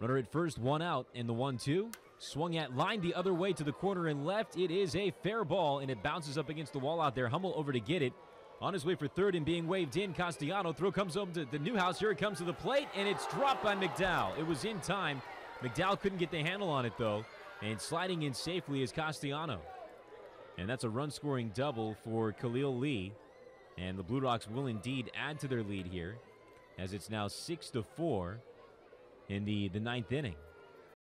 Runner at first, one out, and the one two. Swung at line the other way to the corner and left. It is a fair ball, and it bounces up against the wall out there. Hummel over to get it. On his way for third and being waved in, Castellano. Throw comes home to the Newhouse. Here it comes to the plate, and it's dropped by McDowell. It was in time. McDowell couldn't get the handle on it, though, and sliding in safely is Castellano. And that's a run scoring double for Khalil Lee. And the Blue Rocks will indeed add to their lead here, as it's now 6 to 4 in the, the ninth inning.